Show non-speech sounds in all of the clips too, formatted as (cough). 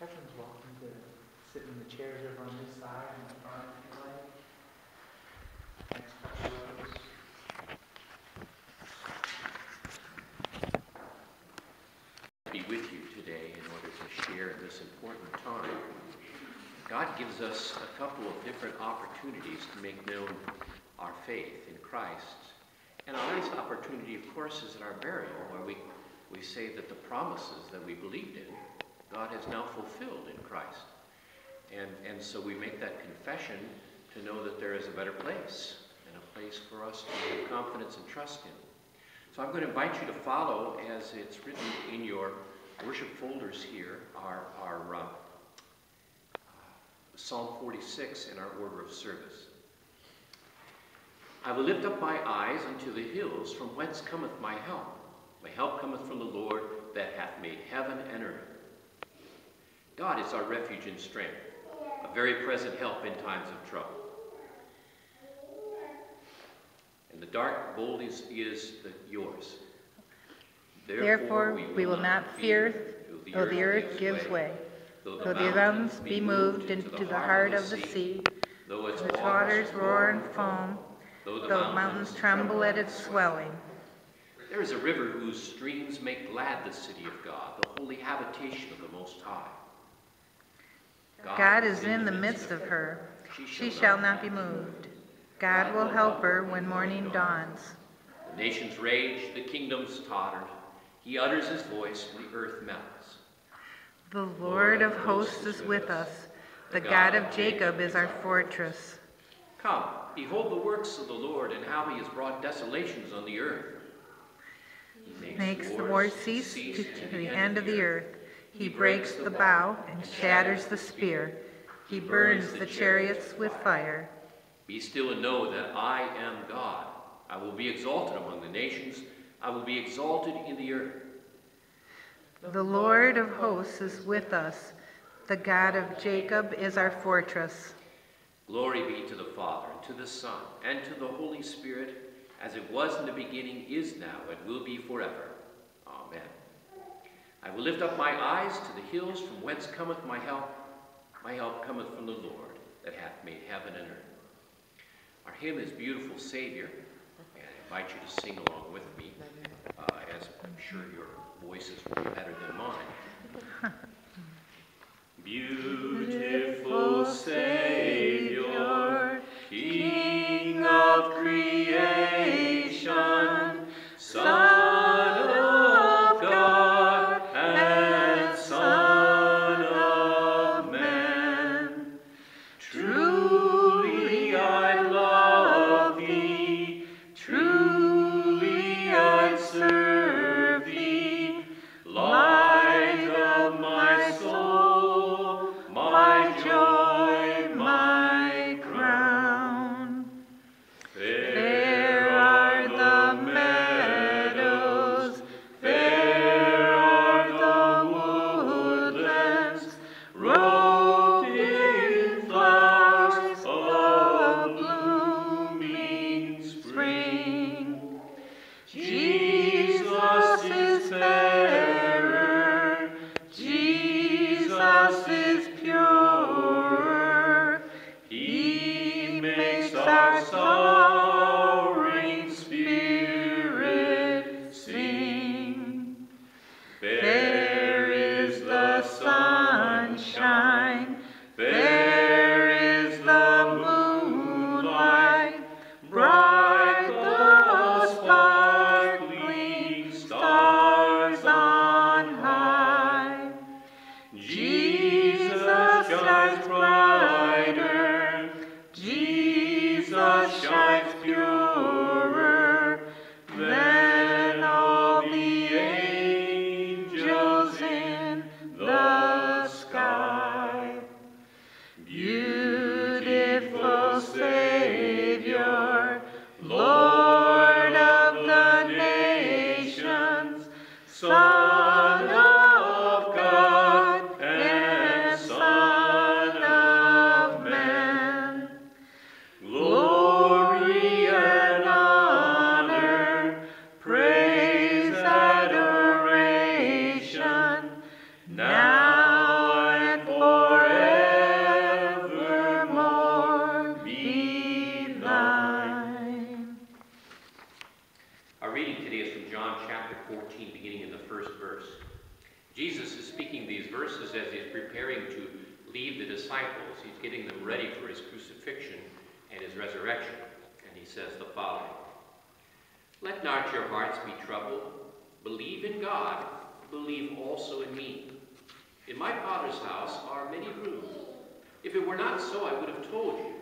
Everyone's welcome to sit in the chairs over on this side and the front if you like. Next. Be with you today in order to share this important time. God gives us a couple of different opportunities to make known our faith in Christ. And our nice opportunity, of course, is at our burial, where we, we say that the promises that we believed in God has now fulfilled in Christ. And, and so we make that confession to know that there is a better place and a place for us to have confidence and trust in. So I'm going to invite you to follow, as it's written in your worship folders here, our, our uh, Psalm 46 in our order of service. I will lift up my eyes unto the hills, from whence cometh my help. My help cometh from the Lord that hath made heaven and earth. God is our refuge and strength, a very present help in times of trouble. And the dark bold is, is the, yours. Therefore, we will not fear, though the earth gives way, though the mountains be moved into the heart of the sea, though its waters roar and foam, though the mountains tremble at its swelling. There is a river whose streams make glad the city of God, the holy habitation of the Most High. God is in the midst of her. She shall not be moved. God will help her when morning dawns. The nations rage, the kingdoms totter. He utters his voice, and the earth melts. The Lord of hosts is with us. The God of Jacob is our fortress. Come, behold the works of the Lord, and how he has brought desolations on the earth. He makes the war cease to, to the end of the earth. He breaks the bow and shatters the spear. He burns the chariots with fire. Be still and know that I am God. I will be exalted among the nations. I will be exalted in the earth. The Lord of hosts is with us. The God of Jacob is our fortress. Glory be to the Father, and to the Son, and to the Holy Spirit, as it was in the beginning, is now, and will be forever. Amen. I will lift up my eyes to the hills, from whence cometh my help. My help cometh from the Lord, that hath made heaven and earth. Our hymn is Beautiful Savior, and I invite you to sing along with me, uh, as I'm sure your voices will be better Believe in God. Believe also in me. In my Father's house are many rooms. If it were not so, I would have told you.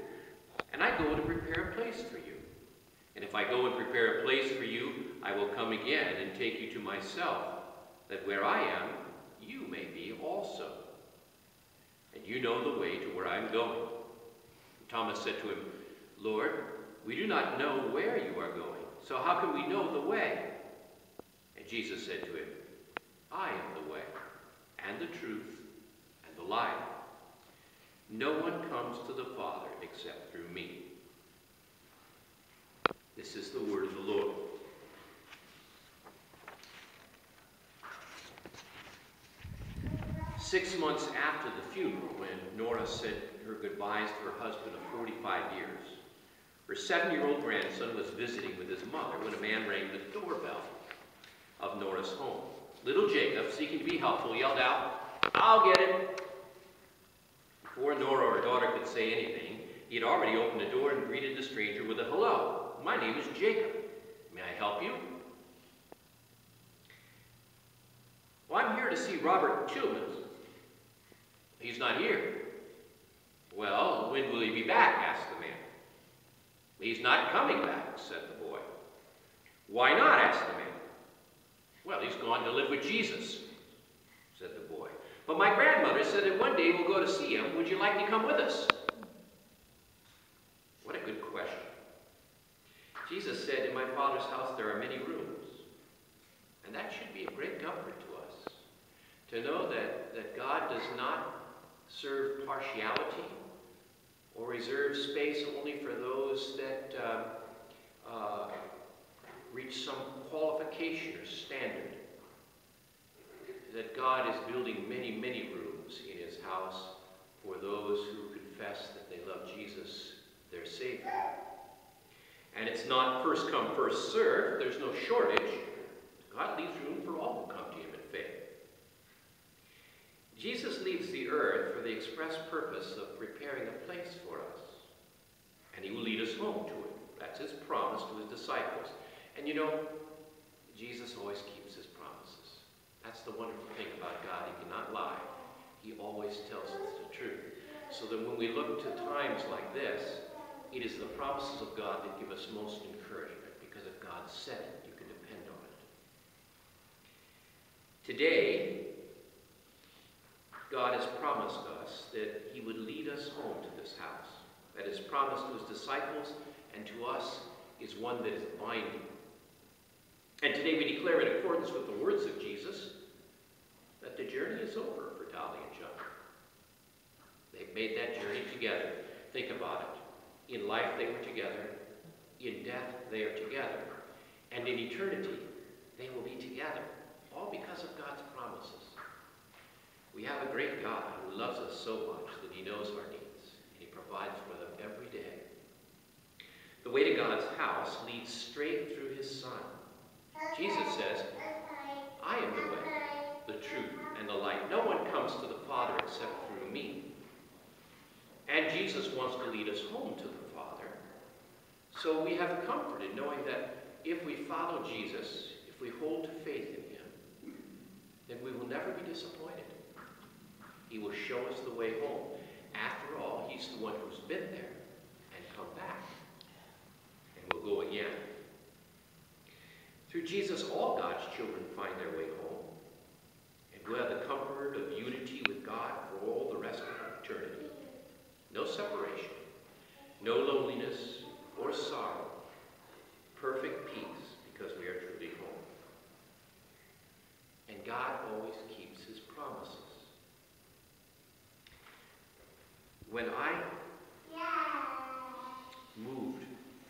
And I go to prepare a place for you. And if I go and prepare a place for you, I will come again and take you to myself, that where I am, you may be also. And you know the way to where I am going. Thomas said to him, Lord, we do not know where you are going, so how can we know the way? Jesus said to him, I am the way, and the truth, and the life. No one comes to the Father except through me. This is the word of the Lord. Six months after the funeral, when Nora said her goodbyes to her husband of 45 years, her seven-year-old grandson was visiting with his mother when a man rang the doorbell of Nora's home. Little Jacob, seeking to be helpful, yelled out, I'll get it. Before Nora, or her daughter, could say anything, he had already opened the door and greeted the stranger with a hello. My name is Jacob. May I help you? Well, I'm here to see Robert Tillman. He's not here. Well, when will he be back? asked the man. He's not coming back, said the boy. Why not? asked the man. Well, he's gone to live with Jesus, said the boy. But my grandmother said that one day we'll go to see him. Would you like to come with us? What a good question. Jesus said, In my Father's house there are many rooms. And that should be a great comfort to us. To know that, that God does not serve partiality or reserve space only for those that uh, uh, reach some qualification or standard. That God is building many, many rooms in his house for those who confess that they love Jesus, their Savior. And it's not first come, first serve. There's no shortage. God leaves room for all who come to him in faith. Jesus leaves the earth for the express purpose of preparing a place for us. And he will lead us home to it. That's his promise to his disciples. And you know, Jesus always keeps his promises. That's the wonderful thing about God. He cannot lie. He always tells us the truth. So that when we look to times like this, it is the promises of God that give us most encouragement because if God said it, you can depend on it. Today, God has promised us that he would lead us home to this house. That his promise to his disciples and to us is one that is binding. And today we declare in accordance with the words of Jesus that the journey is over for Dolly and John. They've made that journey together. Think about it. In life they were together. In death they are together. And in eternity they will be together. All because of God's promises. We have a great God who loves us so much that he knows our needs. And he provides for them every day. The way to God's house leads straight through his Son. Jesus says, I am the way, the truth, and the light. No one comes to the Father except through me. And Jesus wants to lead us home to the Father. So we have comfort in knowing that if we follow Jesus, if we hold to faith in him, then we will never be disappointed. He will show us the way home. After all, he's the one who's been there and come back. And we will go again. Through Jesus, all God's children find their way home. And we'll have the comfort of unity with God for all the rest of eternity no separation, no loneliness or sorrow, perfect peace because we are truly home. And God always keeps his promises. When I moved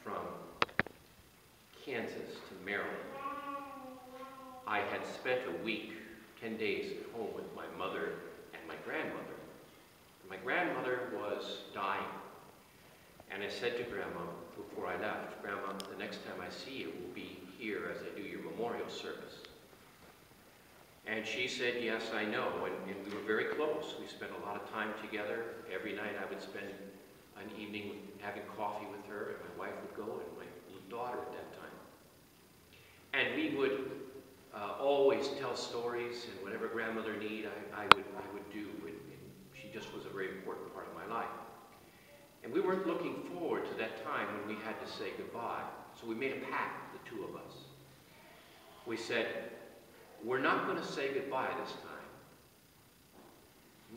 from Kansas to Maryland, I had spent a week, 10 days at home with my mother and my grandmother. My grandmother was dying. And I said to Grandma before I left, Grandma, the next time I see you will be here as I do your memorial service. And she said, yes, I know. And, and, we were very close. We spent a lot of time together. Every night I would spend an evening having coffee with her, and my wife would go, and my little daughter at that time. And we would uh, always tell stories, and whatever grandmother need, I, I, would, I would do. And, and she just was a very important part of my life. And we weren't looking forward to that time when we had to say goodbye. So we made a pact, the two of us. We said, we're not going to say goodbye this time.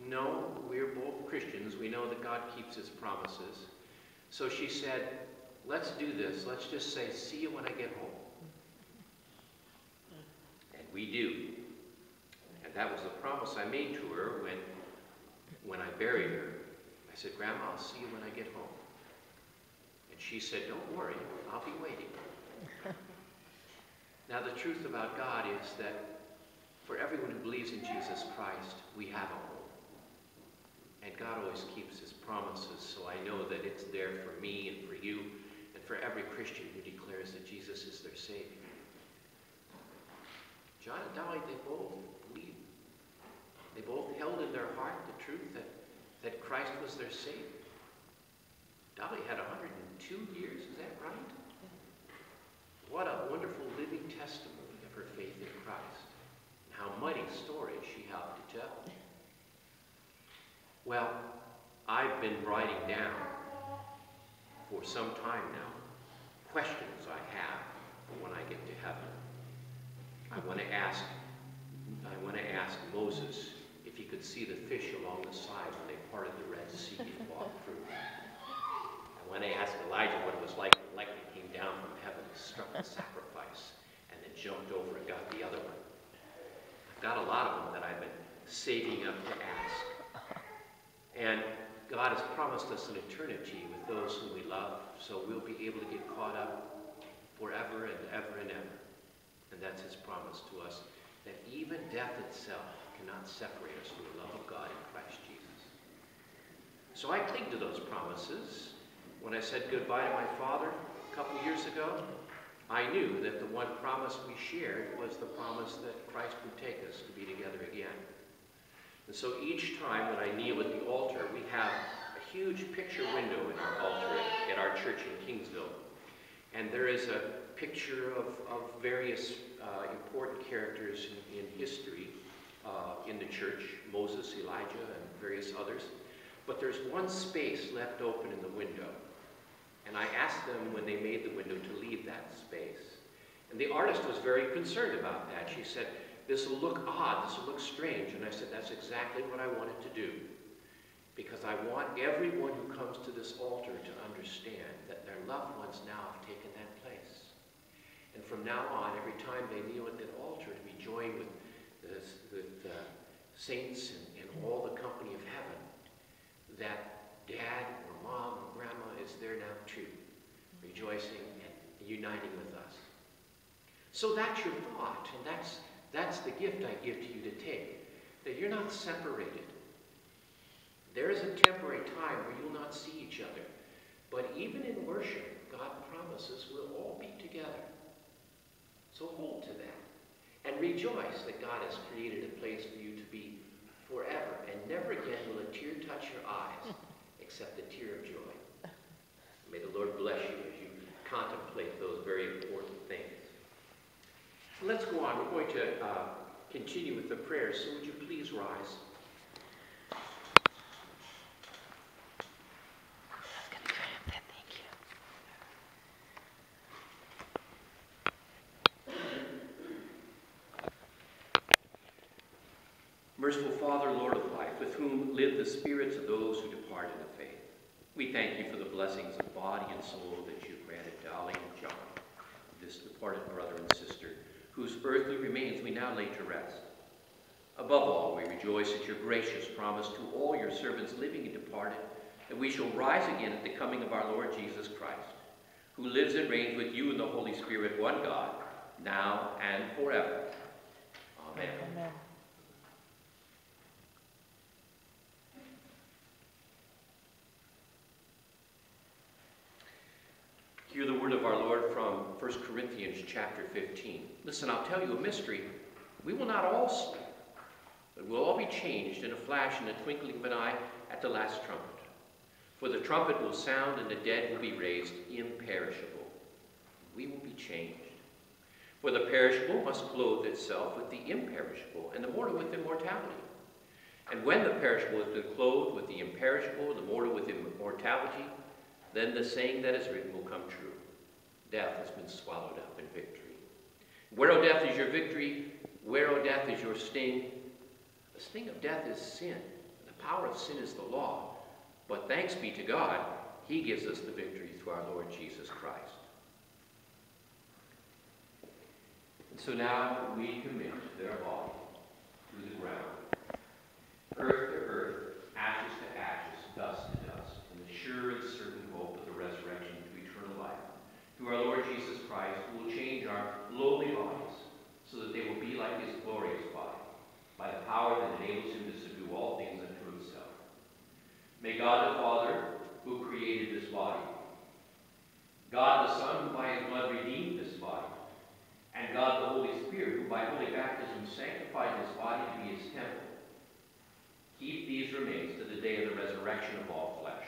No, we're both Christians. We know that God keeps his promises. So she said, let's do this. Let's just say, see you when I get home. We do. And that was the promise I made to her when, when I buried her. I said, Grandma, I'll see you when I get home. And she said, don't worry, I'll be waiting. (laughs) now the truth about God is that for everyone who believes in Jesus Christ, we have a home. And God always keeps his promises, so I know that it's there for me and for you and for every Christian who declares that Jesus is their Savior. John and Dolly, they both believed. They both held in their heart the truth that, that Christ was their Savior. Dolly had 102 years, is that right? What a wonderful living testimony of her faith in Christ and how many stories she helped to tell. Well, I've been writing down for some time now questions I have for when I get to heaven. I want to ask I want to ask Moses if he could see the fish along the side when they parted the Red Sea and (laughs) walked through. I want to ask Elijah what it was like when lightning came down from heaven, struck the (laughs) sacrifice, and then jumped over and got the other one I've got a lot of them that I've been saving up to ask. And God has promised us an eternity with those whom we love, so we'll be able to get caught up forever and ever and ever. And that's his promise to us, that even death itself cannot separate us from the love of God in Christ Jesus. So I cling to those promises. When I said goodbye to my father a couple years ago, I knew that the one promise we shared was the promise that Christ would take us to be together again. And so each time when I kneel at the altar, we have a huge picture window in our altar at, at our church in Kingsville. And there is a picture of, of various uh, important characters in, in history uh, in the church, Moses, Elijah, and various others. But there's one space left open in the window. And I asked them when they made the window to leave that space. And the artist was very concerned about that. She said, this will look odd, this will look strange. And I said, that's exactly what I wanted to do. Because I want everyone who comes to this altar to understand that their loved ones now have taken that. And from now on, every time they kneel at that altar to be joined with the, the, saints and, and all the company of heaven, that dad or mom or grandma is there now too, rejoicing and uniting with us. So that's your thought, and that's, that's the gift I give to you to take, that you're not separated. There is a temporary time where you'll not see each other, but even in worship, God promises we'll all be together. So hold to that, and rejoice that God has created a place for you to be forever, and never again will a tear touch your eyes (laughs) except a tear of joy. May the Lord bless you as you contemplate those very important things. Let's go on. We're going to uh, continue with the prayers, so would you please rise? Merciful Father, Lord of life, with the spirits of those who depart in the faith, we thank you for the blessings of body and soul that you granted Dolly and John, this departed brother and sister, whose earthly remains we now lay to rest. Above all, we rejoice at your gracious promise to all your servants living and departed, that we shall rise again at the coming of our Lord Jesus Christ, who lives and reigns with you in the Holy Spirit, one God, now and forever. Amen. Amen. Hear the word of our Lord from 1 Corinthians chapter 15. Listen, I'll tell you a mystery. We will not all sleep, but we'll all be changed in a flash, in the twinkling of an eye, at the last trumpet. For the trumpet will sound, and the dead will be raised imperishable. We will be changed. For the perishable must clothe itself with the imperishable, and the mortal with immortality. And when the perishable has been clothed with the imperishable, and the mortal with immortality, then the saying that is written will come true. Death has been swallowed up in victory. Where, O death, is your victory? Where, O death, is your sting? The sting of death is sin. The power of sin is the law. But thanks be to God, he gives us the victory through our Lord Jesus Christ. And so now we commit their body to the ground. Earth to earth, ashes to ashes, dust to dust, in the sure and certain hope of the resurrection to eternal life. Through our Lord Jesus Christ, who will change our lowly bodies so that they will be like his glorious body, by the power that enables him to subdue all things unto himself. May God the Father, who created this body, God the Son, who by his blood redeemed this body, and God the Holy Spirit, who by holy baptism sanctified this body to be his temple, keep these remains to the day of the resurrection of all flesh.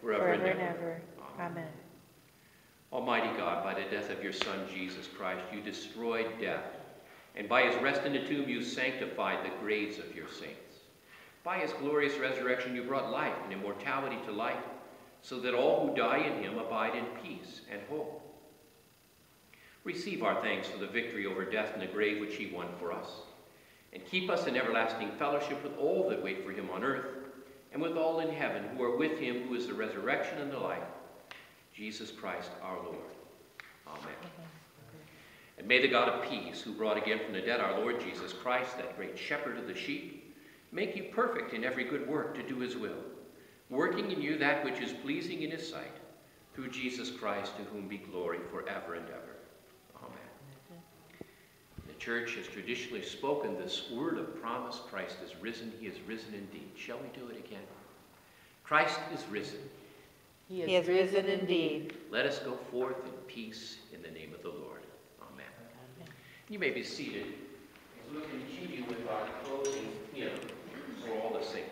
forever and ever. Amen. Almighty God, by the death of your Son, Jesus Christ, you destroyed death, and by his rest in the tomb you sanctified the graves of your saints. By his glorious resurrection you brought life and immortality to light, so that all who die in him abide in peace and hope. Receive our thanks for the victory over death and the grave which he won for us. And keep us in everlasting fellowship with all that wait for him on earth, and with all in heaven who are with him who is the resurrection and the life, Jesus Christ our Lord. Amen. And may the God of peace, who brought again from the dead our Lord Jesus Christ, that great shepherd of the sheep, make you perfect in every good work to do his will, working in you that which is pleasing in his sight, through Jesus Christ, to whom be glory forever and ever church has traditionally spoken this word of promise Christ is risen, he is risen indeed. Shall we do it again? Christ is risen. He is, he is risen indeed. Let us go forth in peace in the name of the Lord. Amen. Amen. You may be seated as we continue with our closing hymn for all the saints.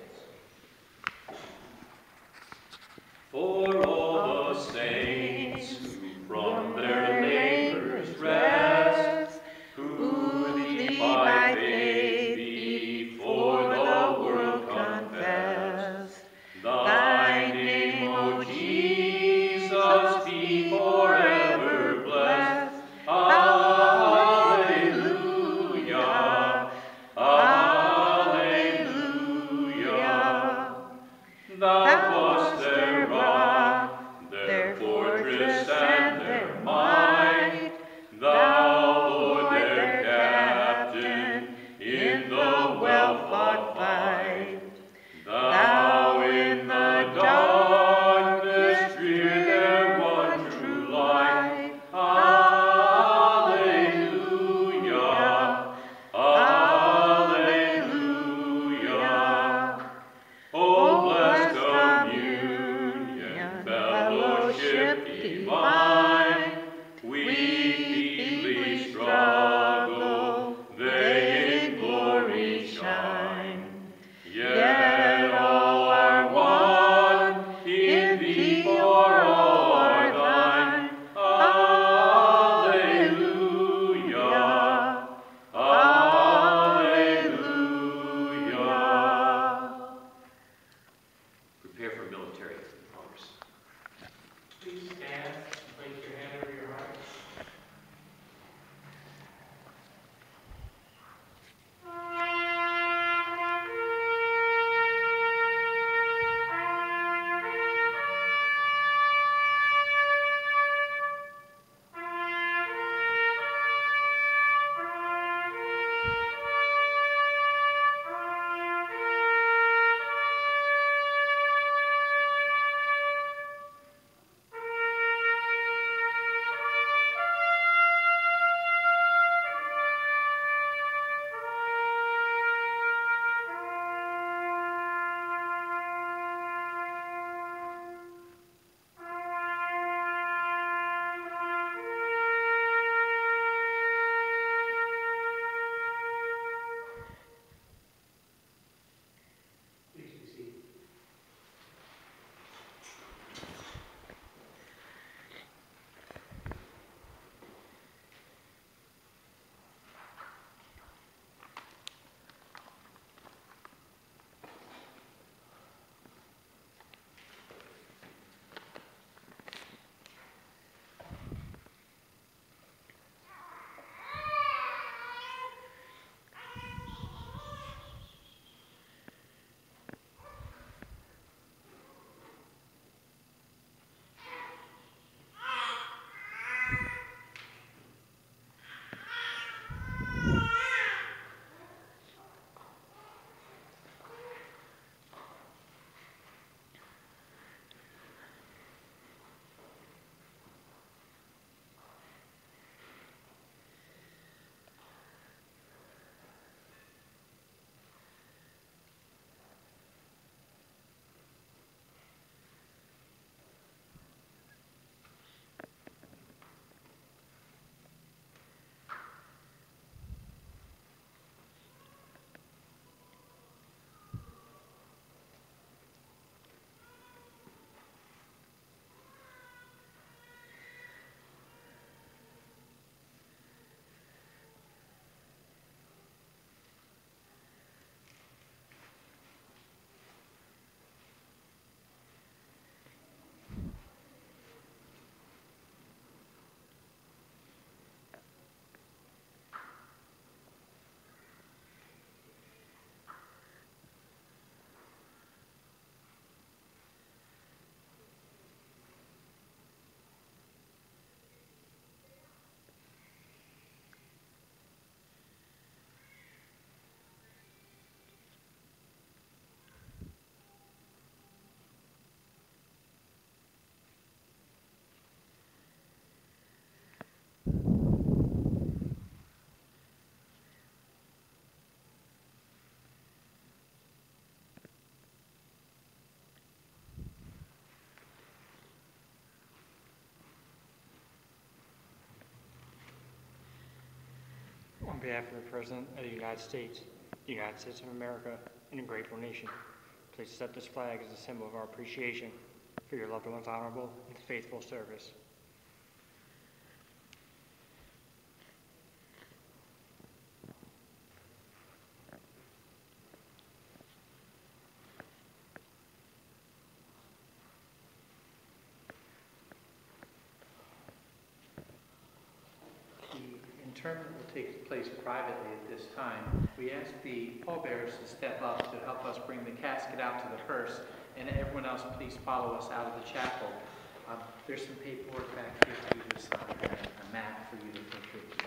For all the saints from their On behalf of the President of the United States, the United States of America, and a grateful nation, please accept this flag as a symbol of our appreciation for your loved one's honorable and faithful service. The interment will take place privately at this time. We ask the pallbearers to step up to help us bring the casket out to the hearse, and everyone else, please follow us out of the chapel. Um, There's some paperwork back here for you to sign, a map for you to take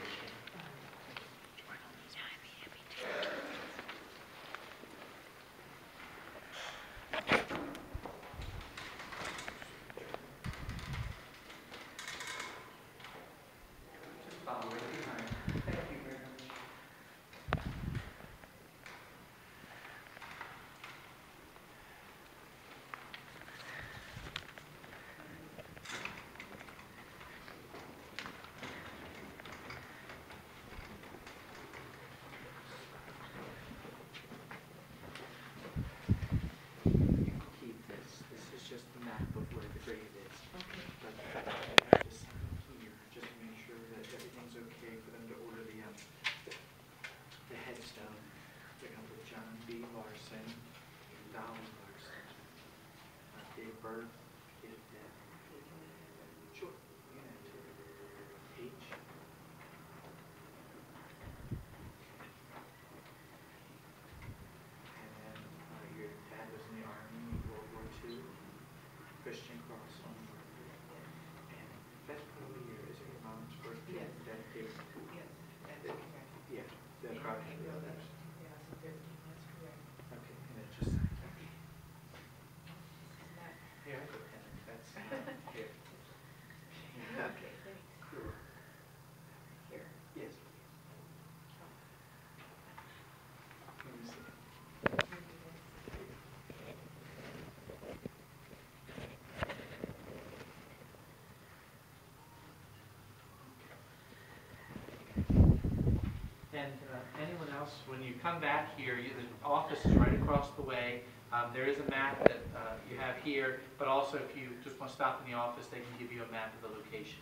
And uh, anyone else, when you come back here, you- the office is right across the way. Um, There is a map that uh, you have here, but also if you just want to stop in the office, they can give you a map of the location.